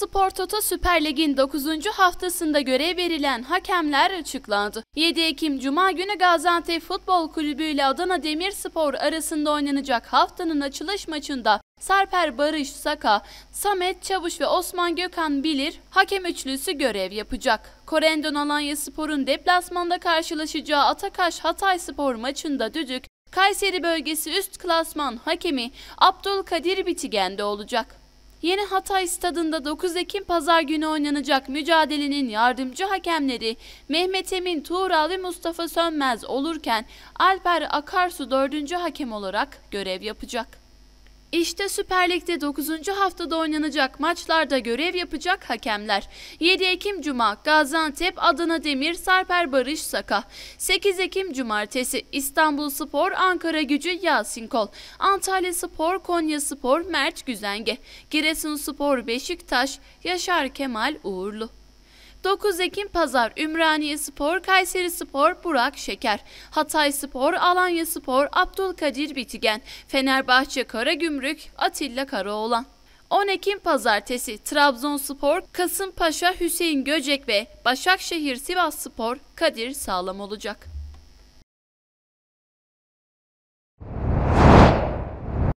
Spor Toto Süper Lig'in 9. haftasında görev verilen hakemler açıklandı. 7 Ekim Cuma günü Gaziantep Futbol Kulübü ile Adana Demirspor arasında oynanacak haftanın açılış maçında Sarper Barış Saka, Samet Çavuş ve Osman Gökhan Bilir hakem üçlüsü görev yapacak. Korendon Alanya Spor'un deplasmanda karşılaşacağı Atakaş Hatay Spor maçında düdük Kayseri bölgesi üst klasman hakemi Abdülkadir Bitigen'de olacak. Yeni Hatay stadında 9 Ekim pazar günü oynanacak mücadelenin yardımcı hakemleri Mehmet Emin Tuğral ve Mustafa Sönmez olurken Alper Akarsu 4. hakem olarak görev yapacak. İşte Süper Lig'de 9. haftada oynanacak maçlarda görev yapacak hakemler. 7 Ekim Cuma Gaziantep Adana Demir Sarper Barış Saka. 8 Ekim Cumartesi İstanbul Spor Ankara Gücü Yasin Kol. Antalya Spor Konya Spor Mert Güzenge. Giresun Spor Beşiktaş Yaşar Kemal Uğurlu. 9 Ekim Pazar Ümraniye Spor, Kayseri Spor, Burak Şeker, Hatay Spor, Alanya Spor, Abdülkadir Bitigen, Fenerbahçe Karagümrük, Atilla Karaoğlan. 10 Ekim Pazartesi Trabzonspor, Kasımpaşa Hüseyin Göcek ve Başakşehir Sivas Spor Kadir Sağlam olacak.